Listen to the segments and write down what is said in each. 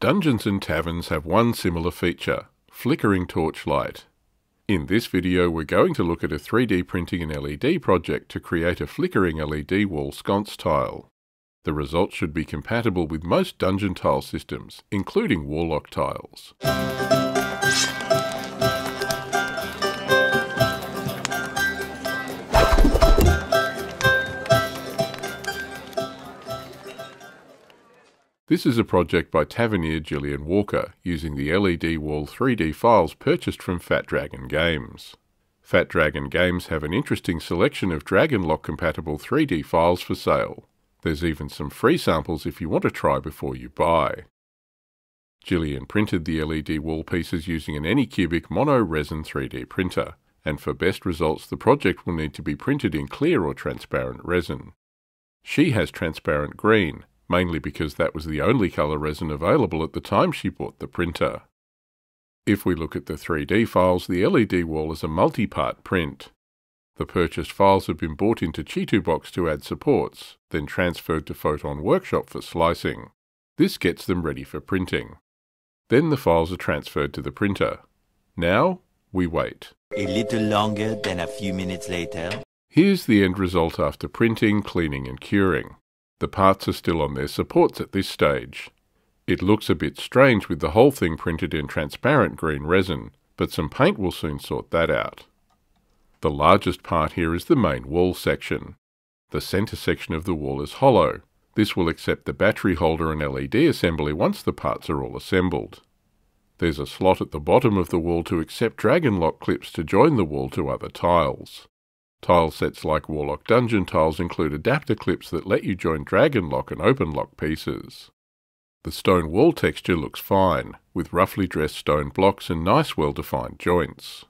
Dungeons and taverns have one similar feature, flickering torchlight. In this video we're going to look at a 3D printing an LED project to create a flickering LED wall sconce tile. The result should be compatible with most dungeon tile systems, including Warlock tiles. This is a project by Taverneer Gillian Walker using the LED Wall 3D files purchased from Fat Dragon Games. Fat Dragon Games have an interesting selection of Dragon Lock compatible 3D files for sale. There's even some free samples if you want to try before you buy. Gillian printed the LED wall pieces using an Anycubic mono resin 3D printer, and for best results the project will need to be printed in clear or transparent resin. She has transparent green, mainly because that was the only colour resin available at the time she bought the printer. If we look at the 3D files, the LED wall is a multi-part print. The purchased files have been bought into Chitubox to add supports, then transferred to Photon Workshop for slicing. This gets them ready for printing. Then the files are transferred to the printer. Now, we wait. A little longer than a few minutes later. Here's the end result after printing, cleaning and curing. The parts are still on their supports at this stage. It looks a bit strange with the whole thing printed in transparent green resin, but some paint will soon sort that out. The largest part here is the main wall section. The centre section of the wall is hollow. This will accept the battery holder and LED assembly once the parts are all assembled. There's a slot at the bottom of the wall to accept DragonLock clips to join the wall to other tiles. Tile sets like Warlock Dungeon tiles include adapter clips that let you join DragonLock and OpenLock pieces. The stone wall texture looks fine, with roughly dressed stone blocks and nice well-defined joints.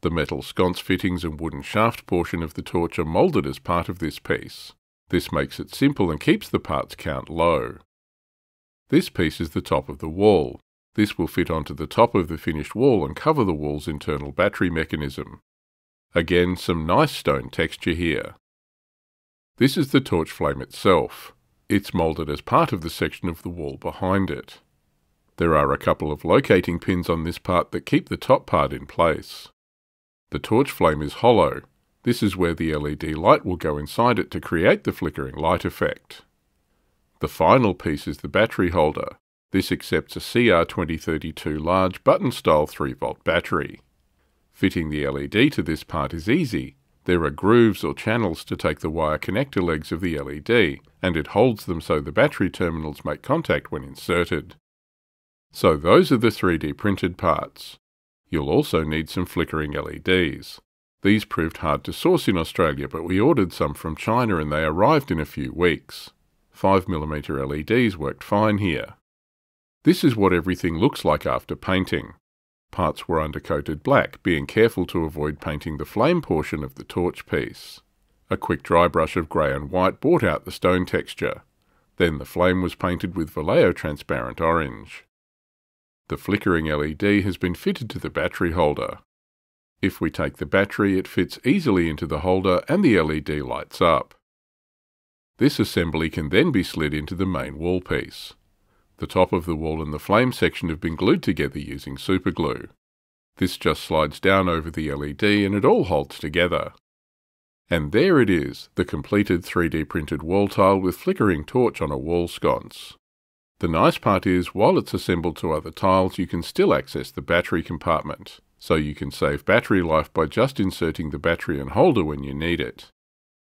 The metal sconce fittings and wooden shaft portion of the torch are moulded as part of this piece. This makes it simple and keeps the parts count low. This piece is the top of the wall. This will fit onto the top of the finished wall and cover the wall's internal battery mechanism. Again, some nice stone texture here. This is the torch flame itself. It's moulded as part of the section of the wall behind it. There are a couple of locating pins on this part that keep the top part in place. The torch flame is hollow. This is where the LED light will go inside it to create the flickering light effect. The final piece is the battery holder. This accepts a CR2032 large button-style 3-volt battery. Fitting the LED to this part is easy. There are grooves or channels to take the wire connector legs of the LED, and it holds them so the battery terminals make contact when inserted. So those are the 3D printed parts. You'll also need some flickering LEDs. These proved hard to source in Australia, but we ordered some from China and they arrived in a few weeks. 5mm LEDs worked fine here. This is what everything looks like after painting. Parts were undercoated black, being careful to avoid painting the flame portion of the torch piece. A quick dry brush of grey and white brought out the stone texture. Then the flame was painted with Vallejo transparent orange. The flickering LED has been fitted to the battery holder. If we take the battery, it fits easily into the holder and the LED lights up. This assembly can then be slid into the main wall piece. The top of the wall and the flame section have been glued together using superglue. This just slides down over the LED and it all holds together. And there it is, the completed 3D printed wall tile with flickering torch on a wall sconce. The nice part is, while it's assembled to other tiles, you can still access the battery compartment, so you can save battery life by just inserting the battery and holder when you need it.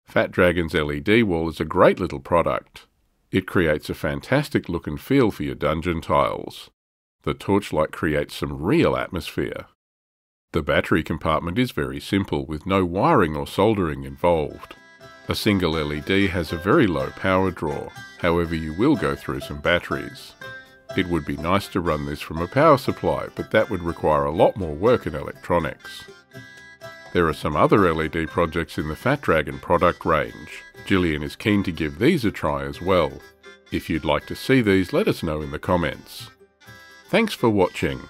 Fat Dragon's LED wall is a great little product. It creates a fantastic look and feel for your dungeon tiles. The torchlight creates some real atmosphere. The battery compartment is very simple with no wiring or soldering involved. A single LED has a very low power draw, however you will go through some batteries. It would be nice to run this from a power supply, but that would require a lot more work in electronics. There are some other LED projects in the Fat Dragon product range. Gillian is keen to give these a try as well. If you'd like to see these, let us know in the comments. Thanks for watching.